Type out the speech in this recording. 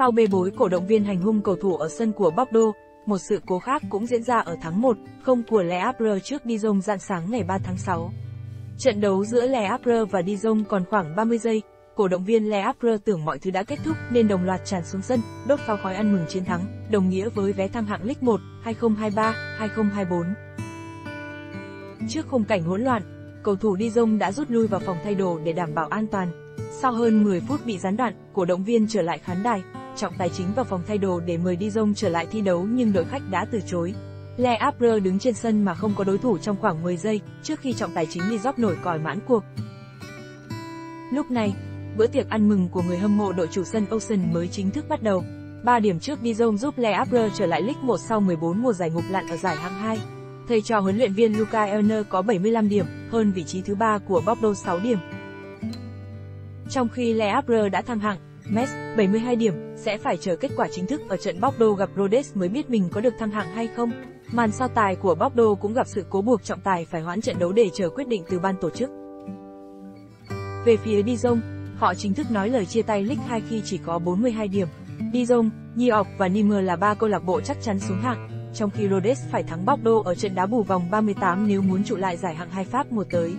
Sau bê bối cổ động viên hành hung cầu thủ ở sân của Bordeaux, một sự cố khác cũng diễn ra ở tháng 1, không của Le Havre trước Dijon dạng sáng ngày 3 tháng 6. Trận đấu giữa Le Havre và Dijon còn khoảng 30 giây, cổ động viên Le Havre tưởng mọi thứ đã kết thúc nên đồng loạt tràn xuống sân, đốt pháo khói ăn mừng chiến thắng, đồng nghĩa với vé thăng hạng League 1 2023-2024. Trước khung cảnh hỗn loạn, cầu thủ Dijon đã rút lui vào phòng thay đồ để đảm bảo an toàn. Sau hơn 10 phút bị gián đoạn, cổ động viên trở lại khán đài, trọng tài chính vào phòng thay đồ để mời Dijon trở lại thi đấu nhưng đội khách đã từ chối. Le Havre đứng trên sân mà không có đối thủ trong khoảng 10 giây, trước khi trọng tài chính Lizop nổi còi mãn cuộc. Lúc này, bữa tiệc ăn mừng của người hâm mộ đội chủ sân Ocean mới chính thức bắt đầu. 3 điểm trước Dijon giúp Le Havre trở lại League 1 sau 14 mùa giải ngục lặn ở giải hạng 2. Thầy trò huấn luyện viên Luca Elner có 75 điểm, hơn vị trí thứ 3 của Bordeaux 6 điểm. Trong khi Le Havre đã thăng hạng, Metz, 72 điểm, sẽ phải chờ kết quả chính thức ở trận Bordeaux gặp Rodez mới biết mình có được thăng hạng hay không. Màn so tài của Bordeaux cũng gặp sự cố buộc trọng tài phải hoãn trận đấu để chờ quyết định từ ban tổ chức. Về phía Dijon, họ chính thức nói lời chia tay League 2 khi chỉ có 42 điểm. Dijon, Niort và Nîmes là ba câu lạc bộ chắc chắn xuống hạng, trong khi Rodez phải thắng Bordeaux ở trận đá bù vòng 38 nếu muốn trụ lại giải hạng hai Pháp mùa tới.